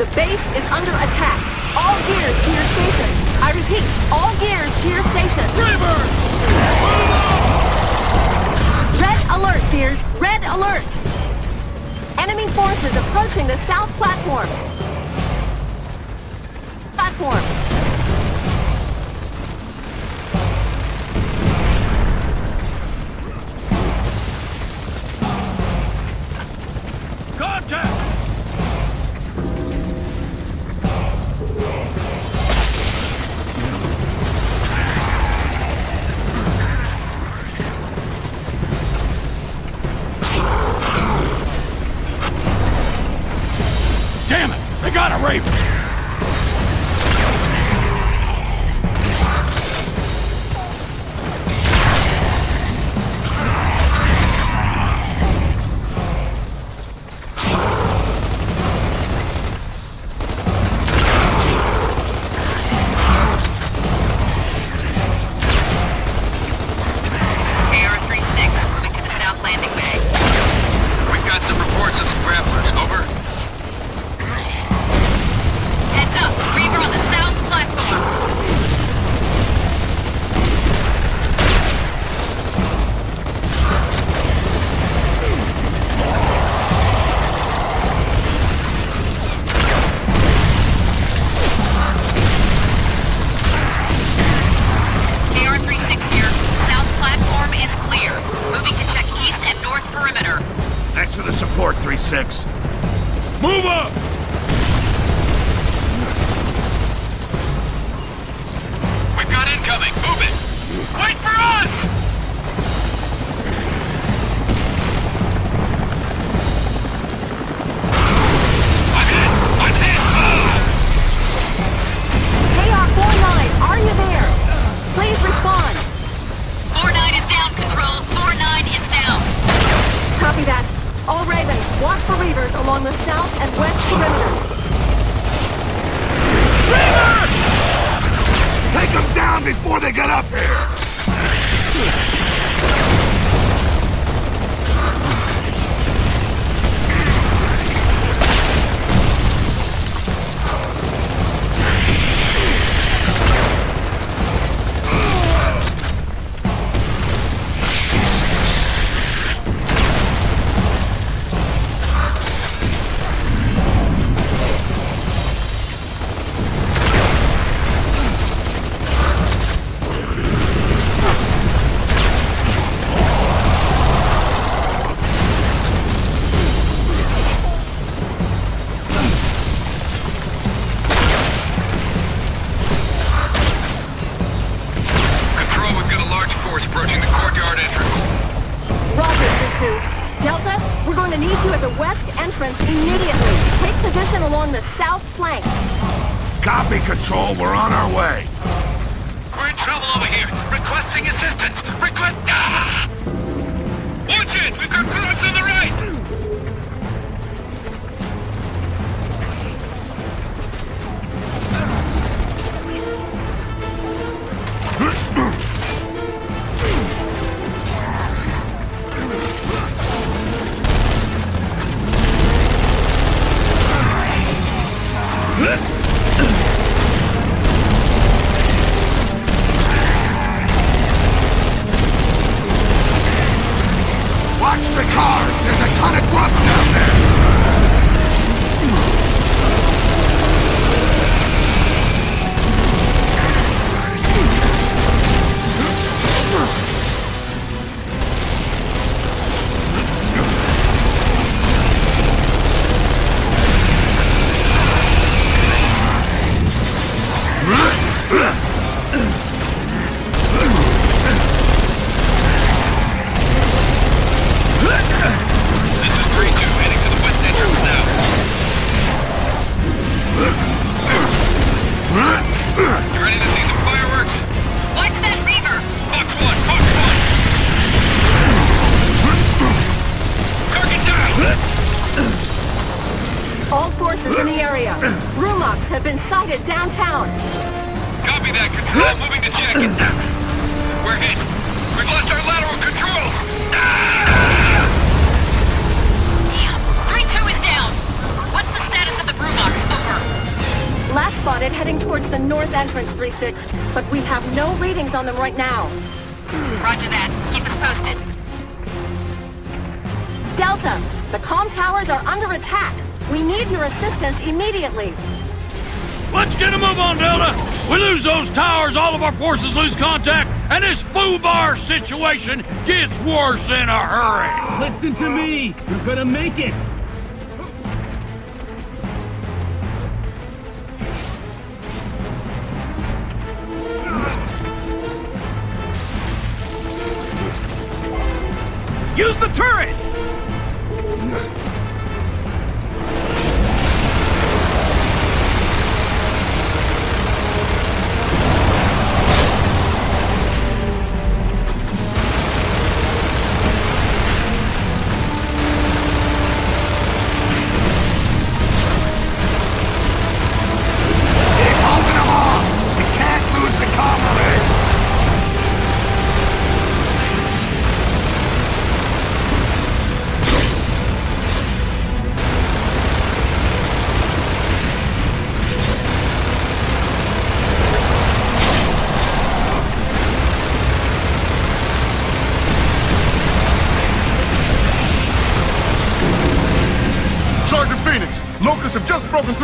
The base is under attack. All gears to your station. I repeat, all gears to your station. Reavers! Red alert, Gears. Red alert! Enemy forces approaching the south platform. Platform. The car! There's a ton of grubs down there! Towers, all of our forces lose contact, and this FUBAR situation gets worse in a hurry! Listen to me! You're gonna make it!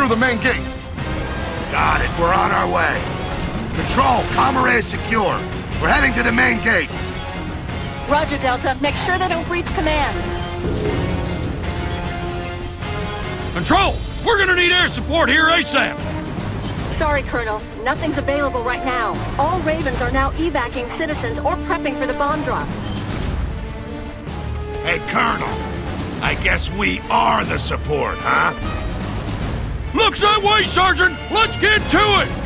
Through the main gates. Got it, we're on our way. Control, comm array is secure. We're heading to the main gates. Roger, Delta. Make sure they don't breach command. Control! We're gonna need air support here ASAP! Sorry, Colonel. Nothing's available right now. All Ravens are now evacuating citizens or prepping for the bomb drop. Hey, Colonel. I guess we are the support, huh? Looks that way, Sergeant! Let's get to it!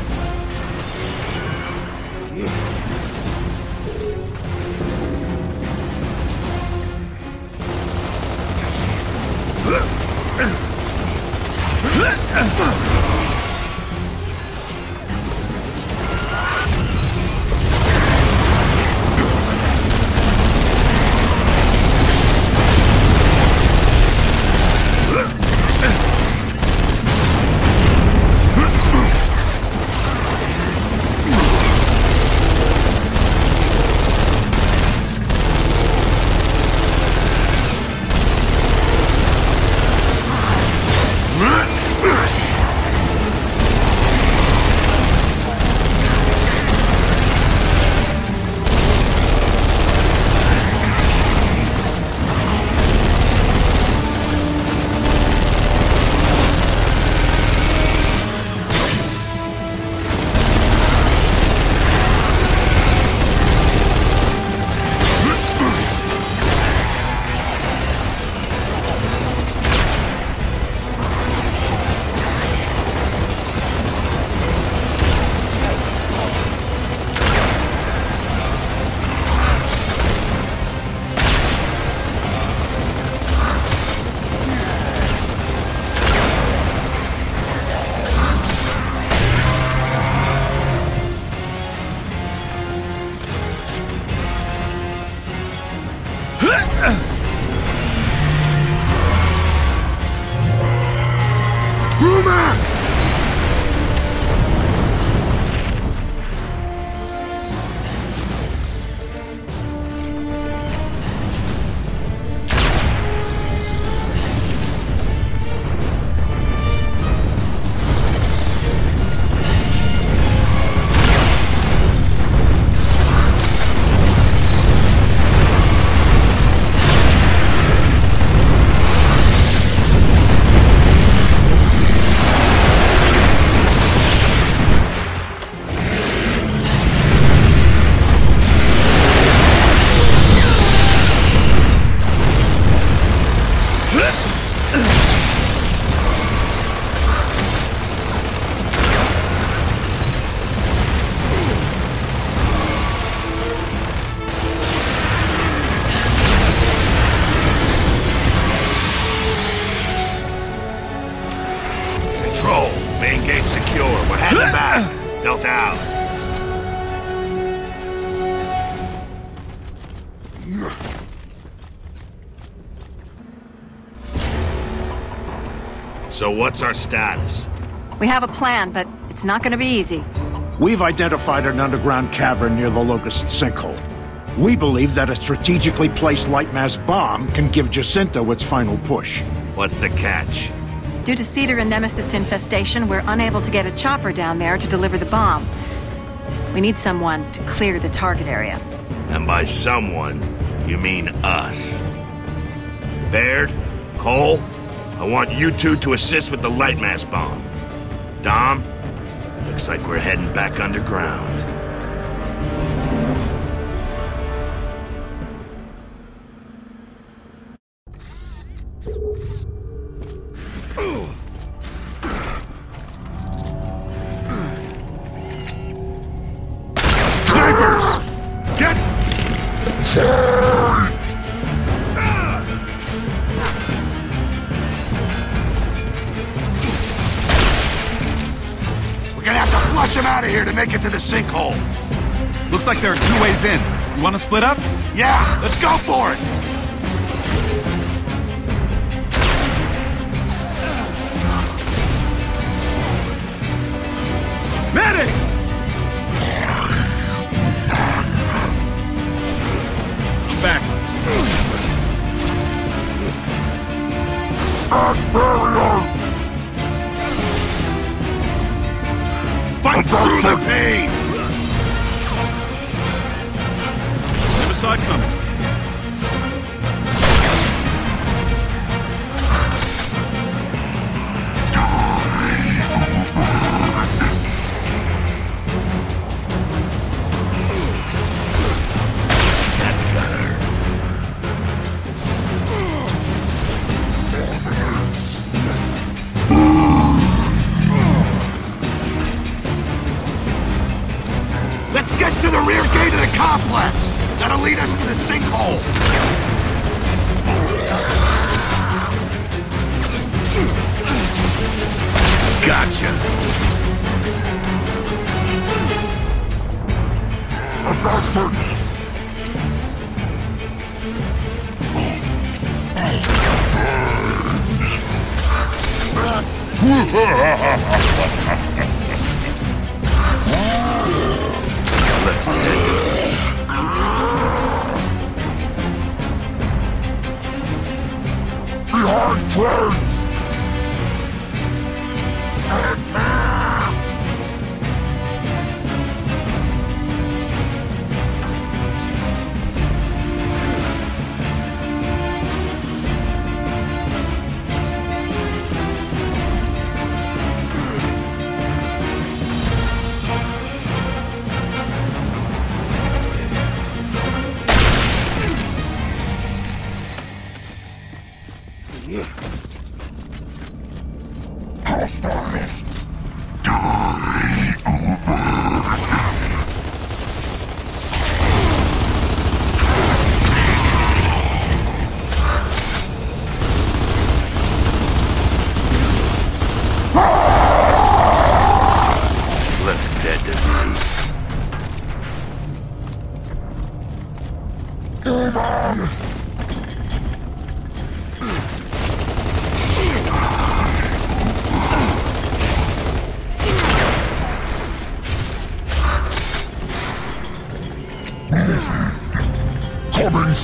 Control, main gate secure. We're heading back. Delta out. So what's our status? We have a plan, but it's It's not gonna be easy. We've identified an underground cavern near the Locust sinkhole. We believe that a strategically placed light mass bomb can give Jacinto its final push. What's the catch? Due to Seeder and Nemacyst infestation, we're unable to get a chopper down there to deliver the bomb. We need someone to clear the target area. And by someone, you mean us. Baird, Cole, I want you two to assist with the light mass bomb. Dom, looks like we're heading back underground. You want to split up? Yeah, let's go for it!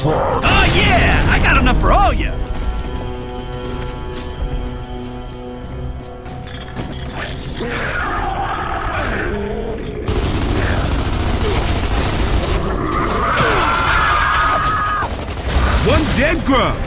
Oh yeah! I got enough for all you! One dead grub!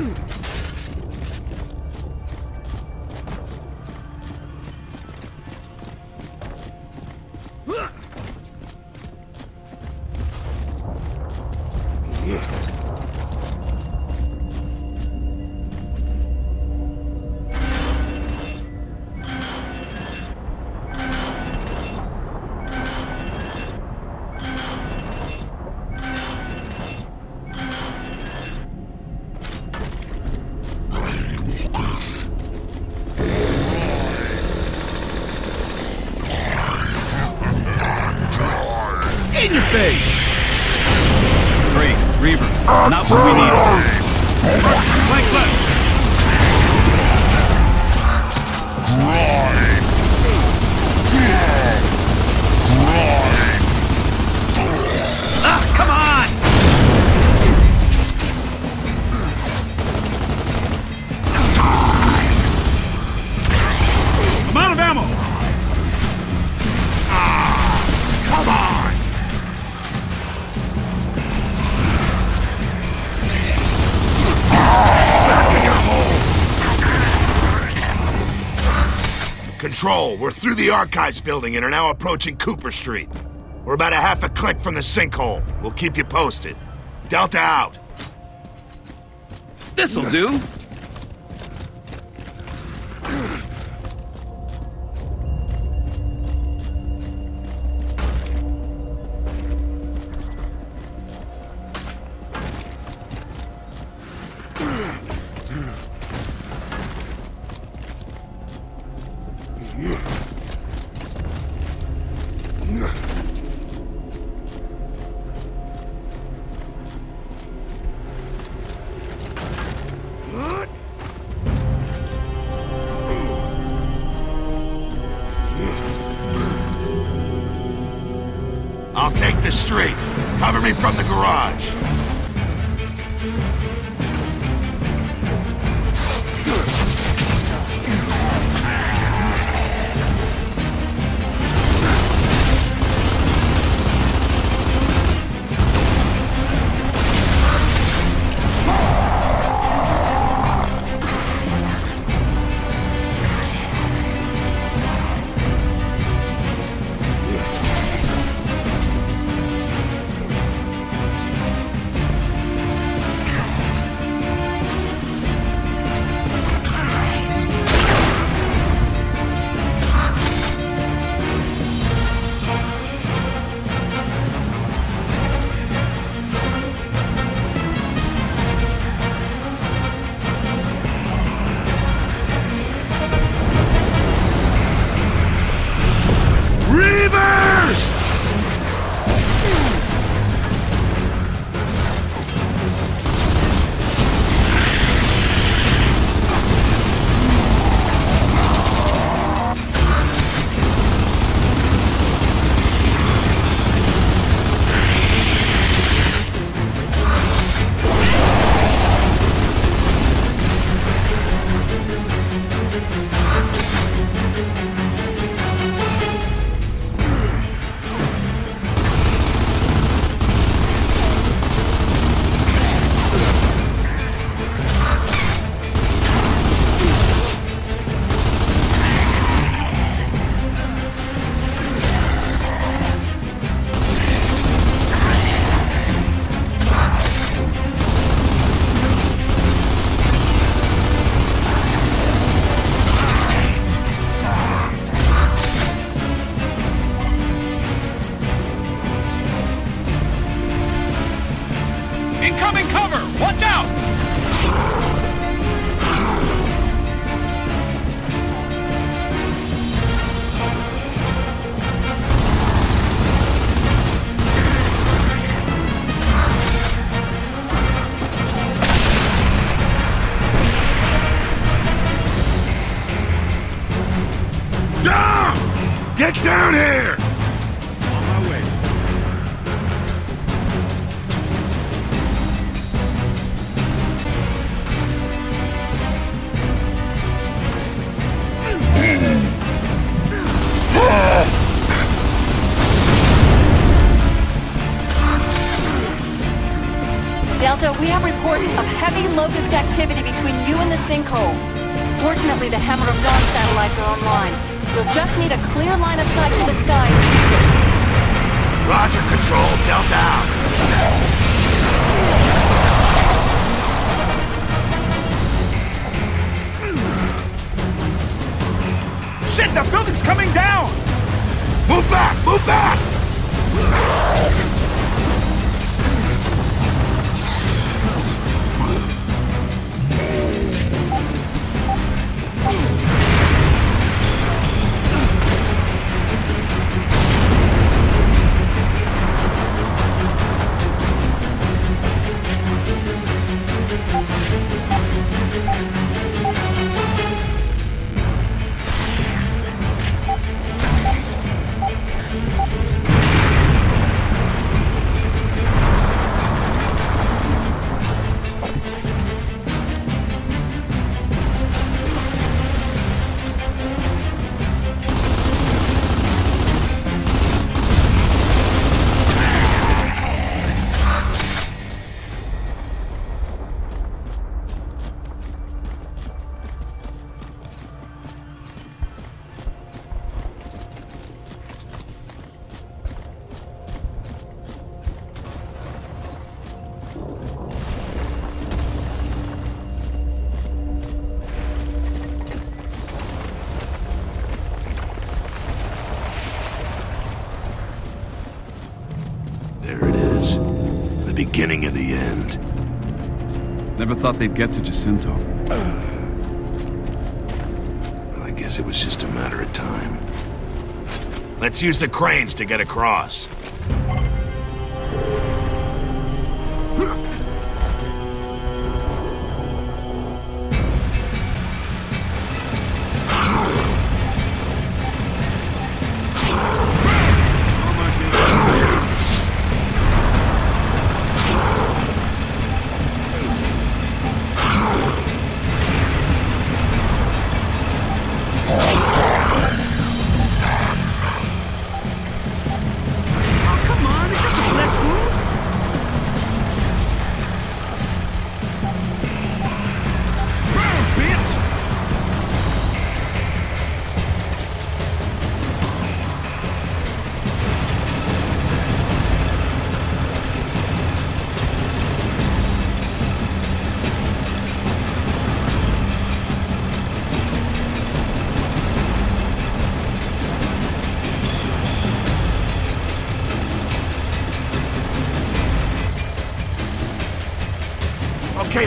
In through the Archives building and are now approaching Cooper Street. We're about a half a click from the sinkhole. We'll keep you posted. Delta out. This'll do. Cover me from the garage! sinkhole. Thought they'd get to Jacinto. Well, I guess it was just a matter of time. Let's use the cranes to get across.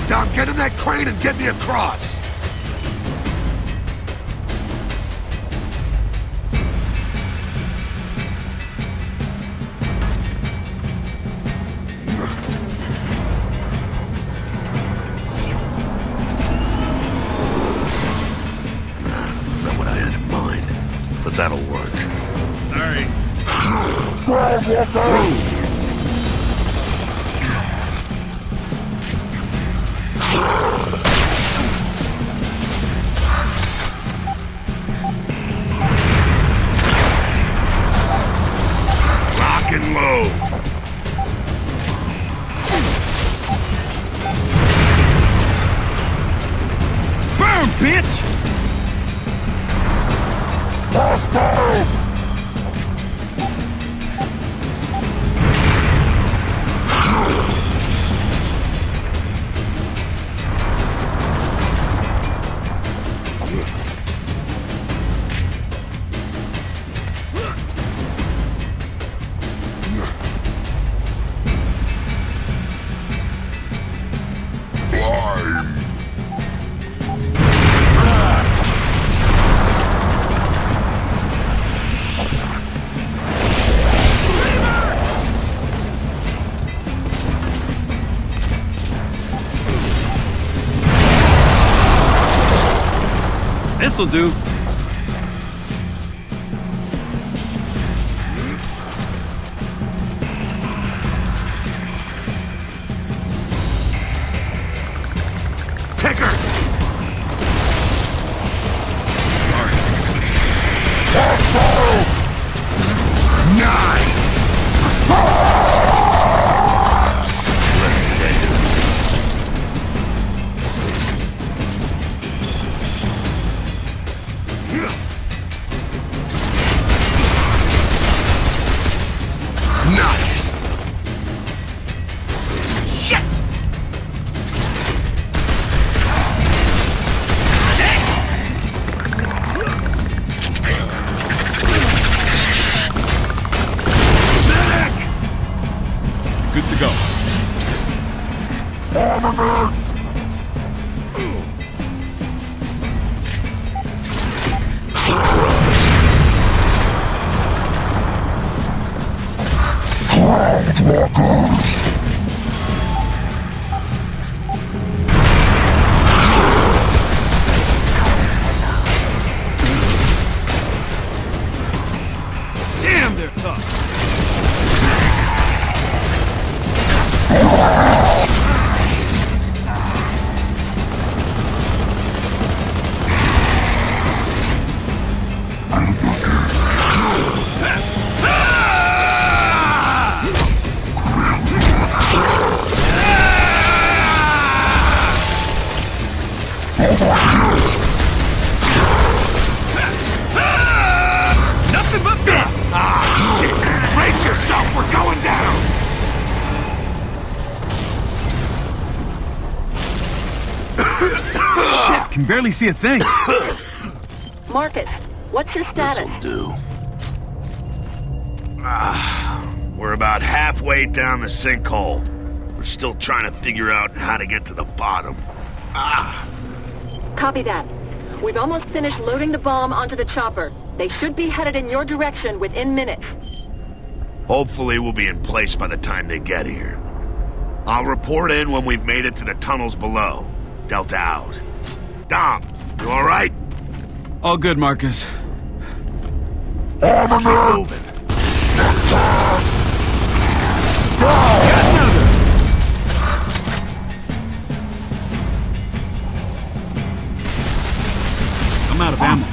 Okay, Dom, get in that crane and get me across. Not what I had in mind, but that'll work. Sorry. This'll do. Nice! Nice! Barely see a thing. Marcus, what's your status? This'll do. Ah, we're about halfway down the sinkhole. We're still trying to figure out how to get to the bottom. Ah! Copy that. We've almost finished loading the bomb onto the chopper. They should be headed in your direction within minutes. Hopefully we'll be in place by the time they get here. I'll report in when we've made it to the tunnels below. Delta out. Dom, you alright? All good, Marcus. Keep moving. I'm out of ammo.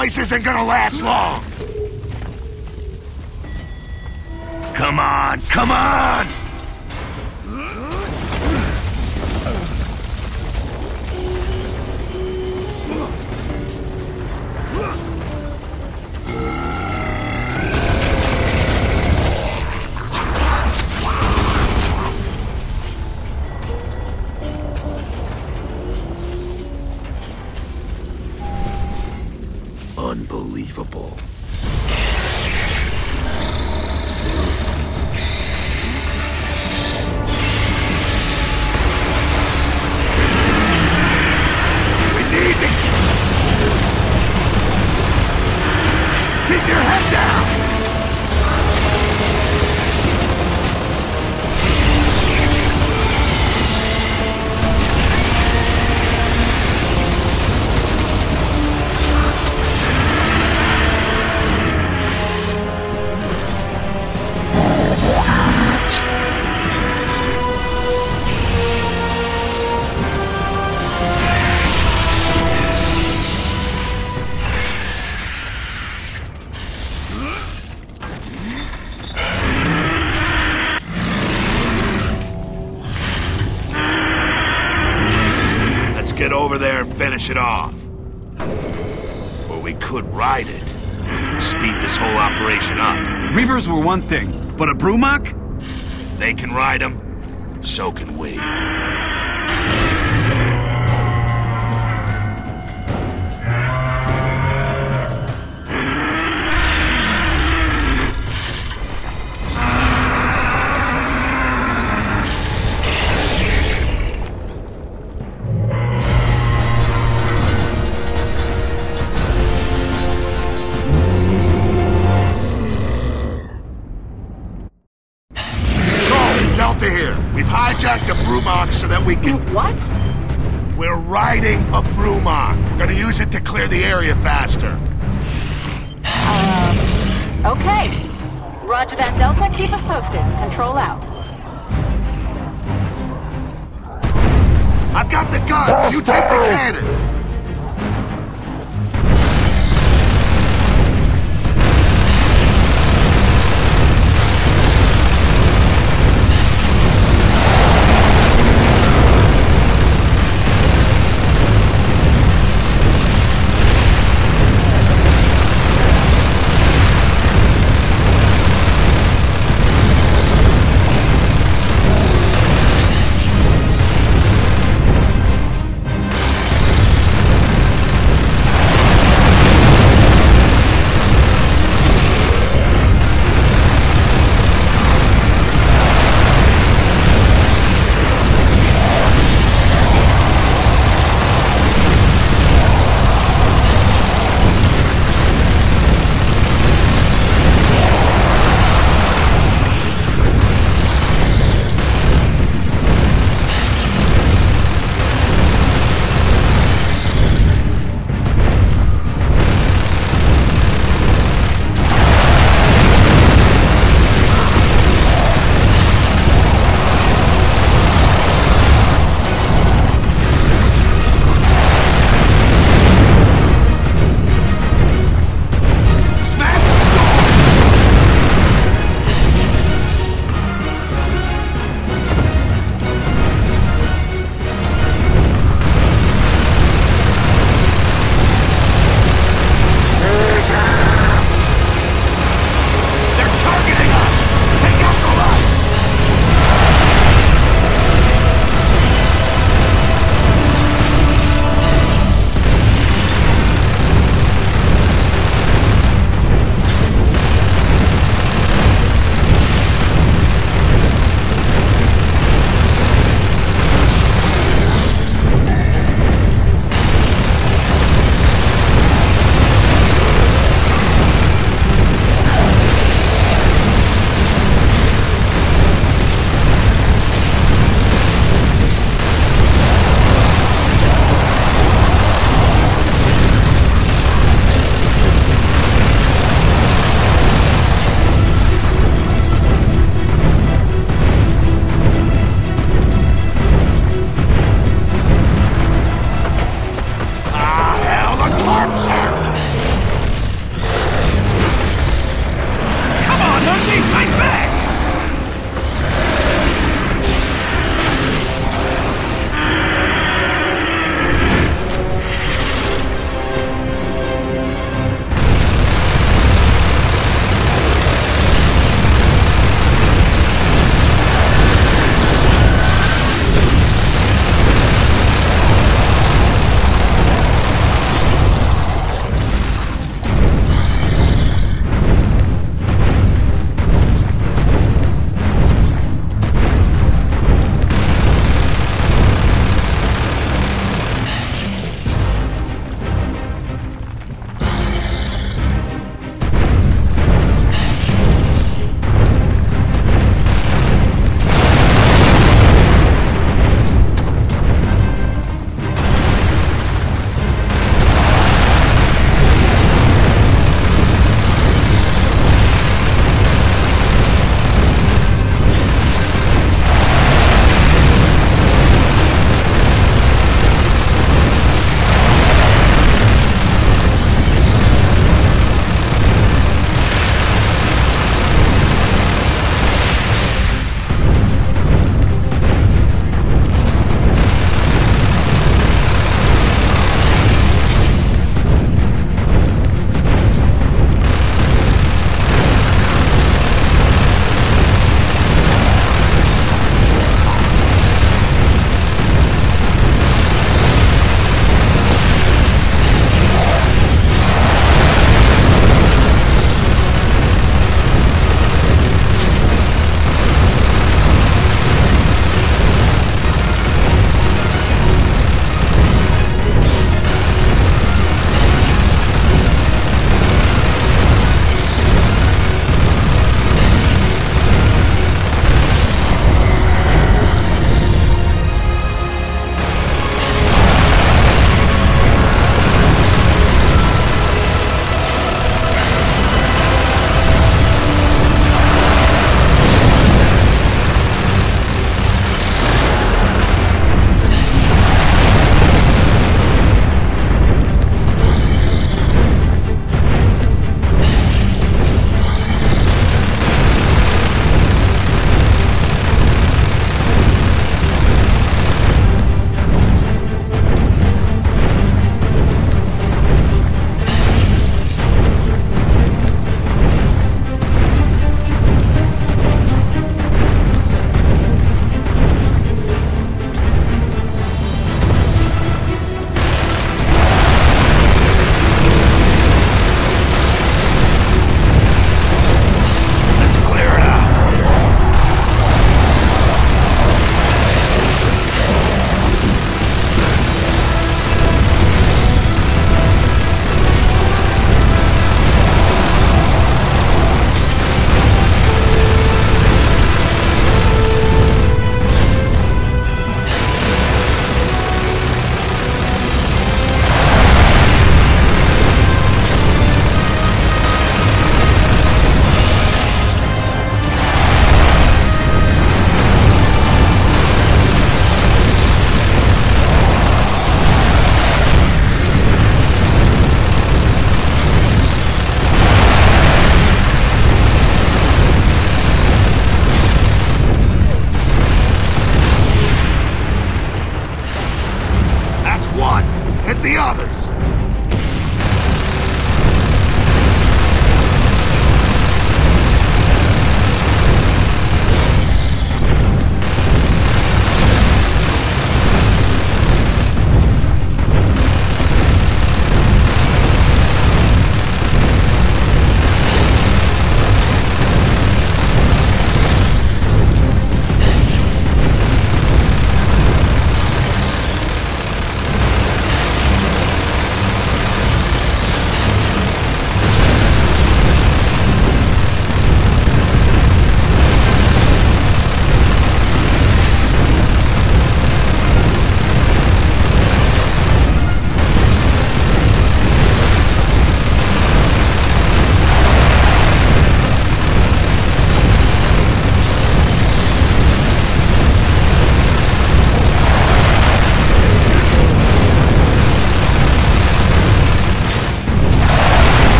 Place isn't gonna last long! Unbelievable. One thing, but a Brumak? They can ride them, so can we. Control, Delta here. We've hijacked a Brumak so that we can... What? We're riding a Brumak. We're gonna use it to clear the area faster. Um. Okay. Roger that, Delta. Keep us posted. Control out. I've got the guns. You take the cannon.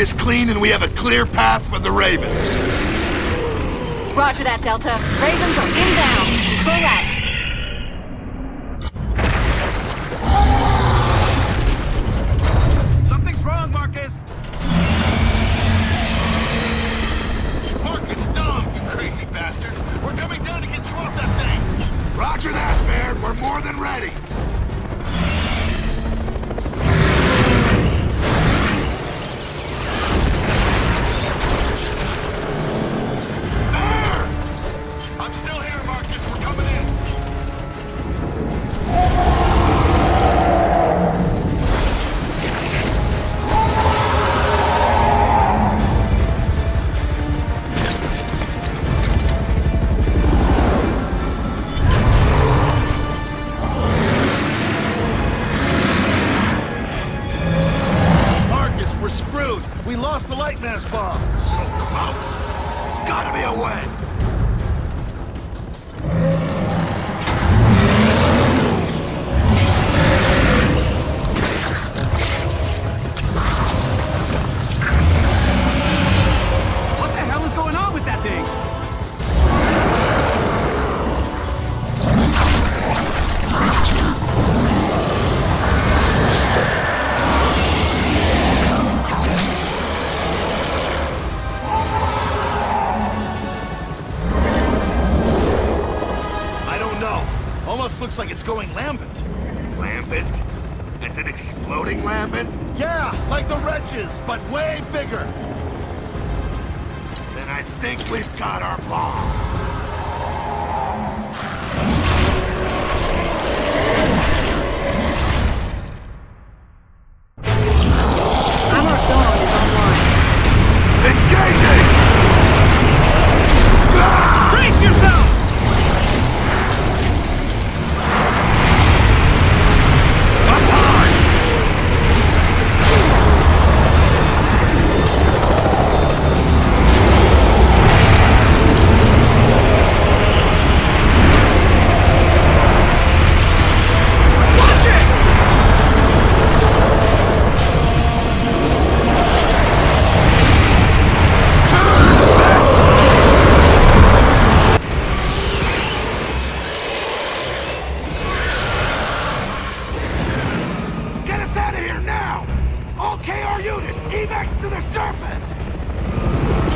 Is clean and we have a clear path for the Ravens. Roger that, Delta. Ravens are inbound. Control that. Units, evac to the surface!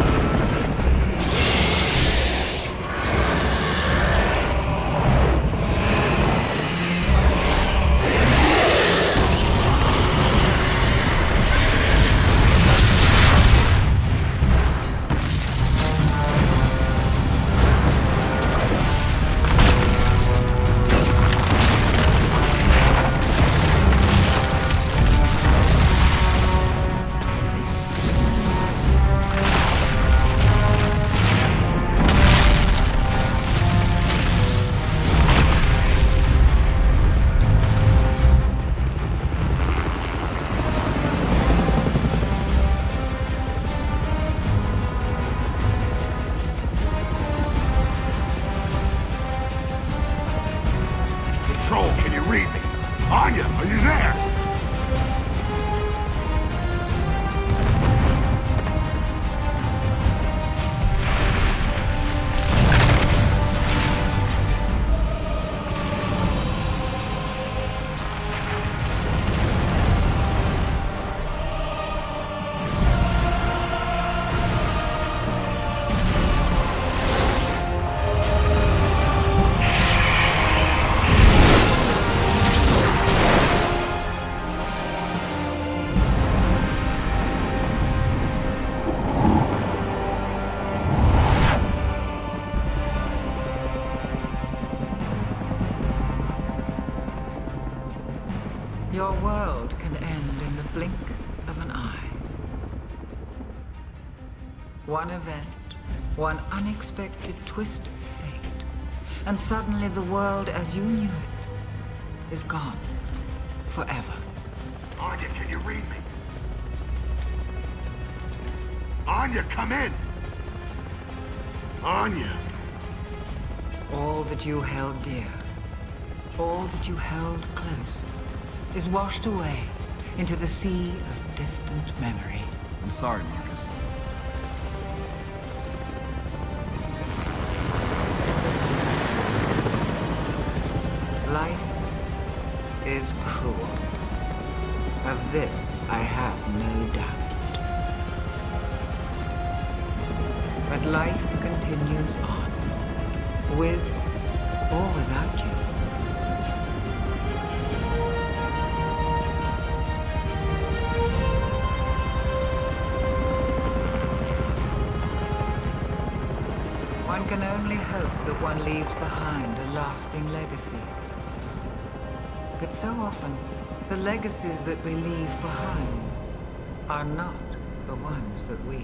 One event, one unexpected twist of fate, and suddenly the world as you knew it is gone forever. Anya, can you read me? Anya, come in! Anya! All that you held dear, all that you held close, is washed away into the sea of distant memory. I'm sorry, Marcus. This I have no doubt. But life continues on, with or without you. One can only hope that one leaves behind a lasting legacy. But so often, the legacies that we leave behind are not the ones that we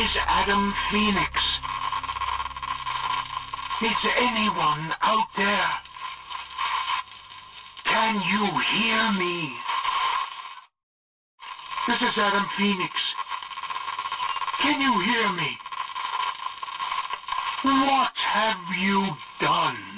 is Adam Phoenix. Is anyone out there? Can you hear me? This is Adam Phoenix. Can you hear me? What have you done?